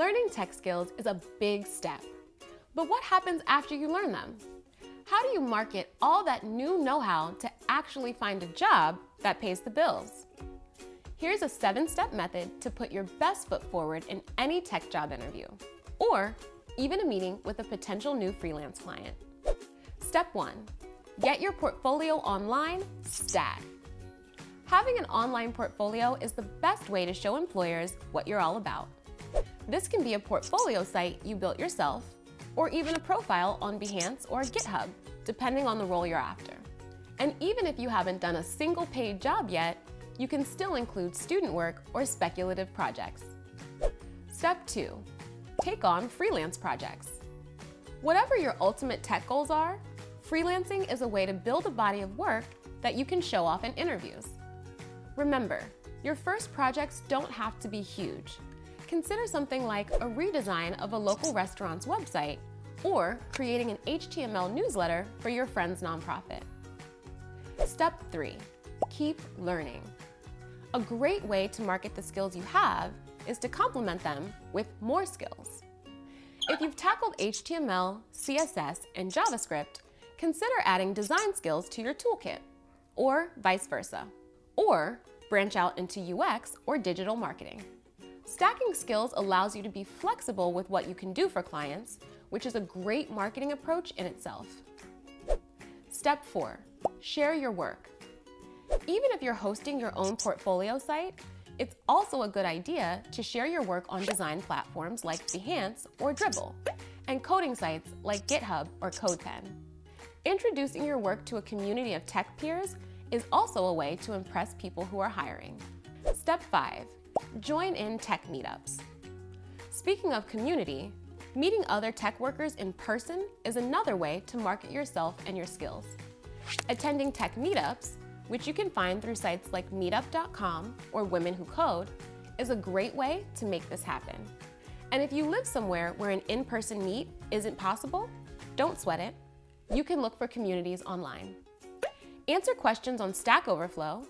Learning tech skills is a big step. But what happens after you learn them? How do you market all that new know how to actually find a job that pays the bills? Here's a seven step method to put your best foot forward in any tech job interview, or even a meeting with a potential new freelance client. Step one get your portfolio online stat. Having an online portfolio is the best way to show employers what you're all about. This can be a portfolio site you built yourself, or even a profile on Behance or GitHub, depending on the role you're after. And even if you haven't done a single paid job yet, you can still include student work or speculative projects. Step 2. Take on freelance projects. Whatever your ultimate tech goals are, freelancing is a way to build a body of work that you can show off in interviews. Remember, your first projects don't have to be huge. Consider something like a redesign of a local restaurant's website or creating an HTML newsletter for your friend's nonprofit. Step 3. Keep learning. A great way to market the skills you have is to complement them with more skills. If you've tackled HTML, CSS, and JavaScript, consider adding design skills to your toolkit, or vice versa. Or branch out into UX or digital marketing. Stacking skills allows you to be flexible with what you can do for clients, which is a great marketing approach in itself. Step 4. Share your work. Even if you're hosting your own portfolio site, it's also a good idea to share your work on design platforms like Behance or Dribbble, and coding sites like GitHub or CodePen. Introducing your work to a community of tech peers is also a way to impress people who are hiring. Step 5. Join in tech meetups. Speaking of community, meeting other tech workers in person is another way to market yourself and your skills. Attending tech meetups, which you can find through sites like meetup.com or Women Who Code, is a great way to make this happen. And if you live somewhere where an in-person meet isn't possible, don't sweat it. You can look for communities online. Answer questions on Stack Overflow,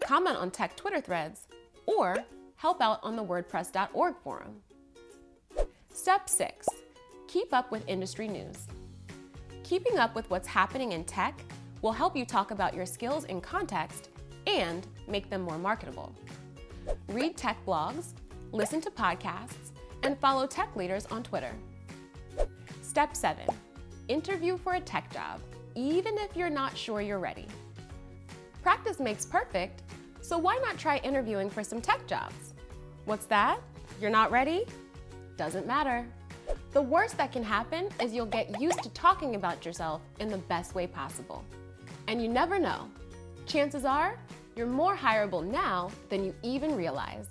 comment on tech Twitter threads, or help out on the WordPress.org forum. Step 6. Keep up with industry news. Keeping up with what's happening in tech will help you talk about your skills in context and make them more marketable. Read tech blogs, listen to podcasts, and follow tech leaders on Twitter. Step 7. Interview for a tech job, even if you're not sure you're ready. Practice makes perfect, so why not try interviewing for some tech jobs? What's that? You're not ready? Doesn't matter. The worst that can happen is you'll get used to talking about yourself in the best way possible. And you never know. Chances are, you're more hireable now than you even realize.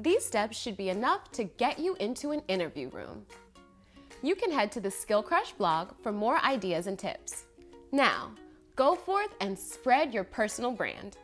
These steps should be enough to get you into an interview room. You can head to the Skillcrush blog for more ideas and tips. Now, go forth and spread your personal brand.